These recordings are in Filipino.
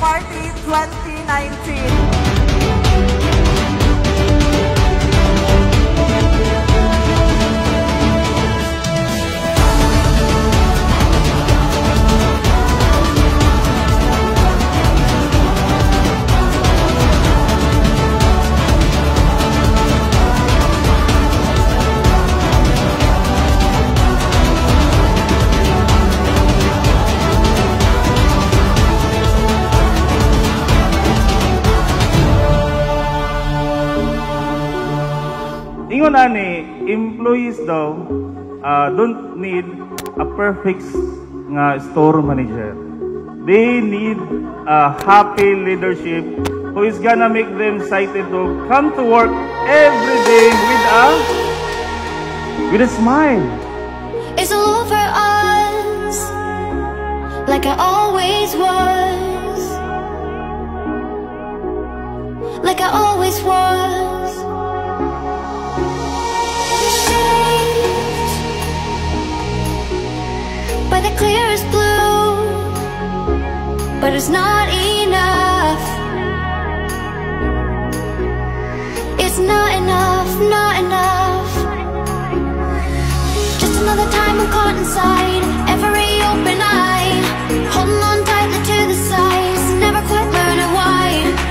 Party 2019. Ingon ani, employees daw uh, don't need a perfect nga store manager. They need a happy leadership who is gonna make them excited to come to work every day with a with a smile. It's all over us, like I always was, like I always was. It's not enough. It's not enough, not enough. Just another time I'm caught inside every open eye. Holding on tightly to the sides, never quite learning why.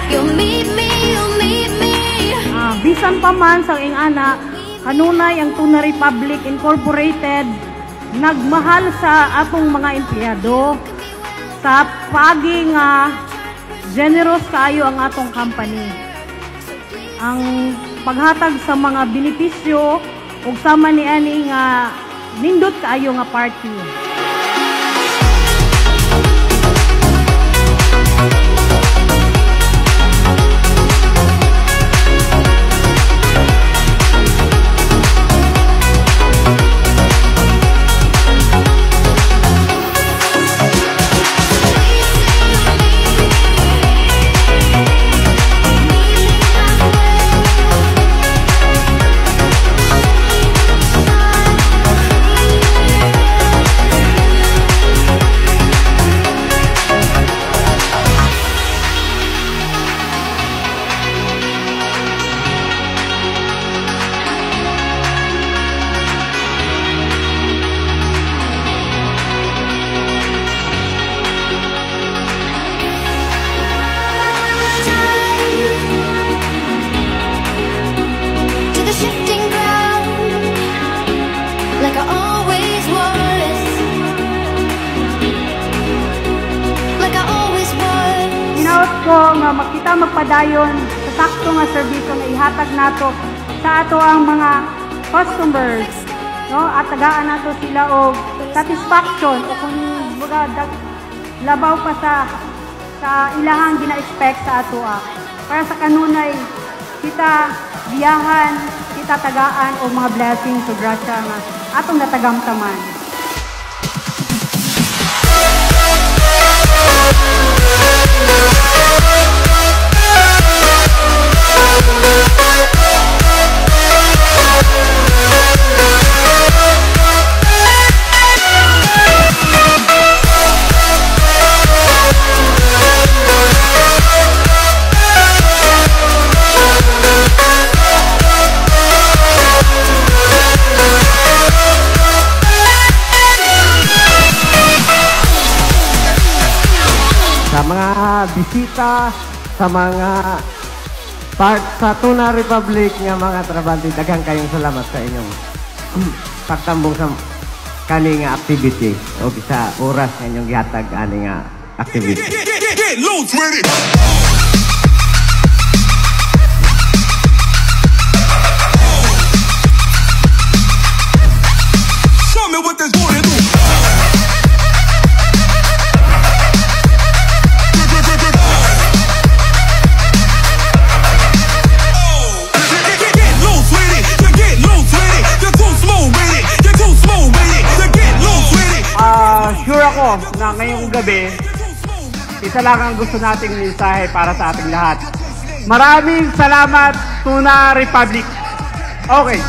You'll meet me, you'll meet me. Ah, bisan pa man sa ing ana, kanunay ang Tuna Republic Incorporated nagmahal sa atong mga empleyado sa paging nga generous kayo ang atong company. Ang paghatag sa mga benepisyo ug sama ni ani nga nindot kaayo nga party. Ko nga makita magpadayon. Sa sakto nga serbisyo nga ihatag nato sa ato ang mga customers no? At tagaan nato sila og satisfaction o kung baga labaw pa sa sa ilahang gina-expect sa ato ah. para sa kanunay kita biyahan kita tagaan og mga blessings ug grasya nga atong natagamtaman. sa bisita, sa mga part sa Tuna Republic nga mga trabante, daghang kayong salamat sa inyong pagtambong sa kani nga activity o sa oras nga inyong gihatag ani nga activity. Get, get, get, ako na ngayong gabi, isa lang ang gusto nating mensahe para sa ating lahat. Maraming salamat, Tuna Republic. Okay.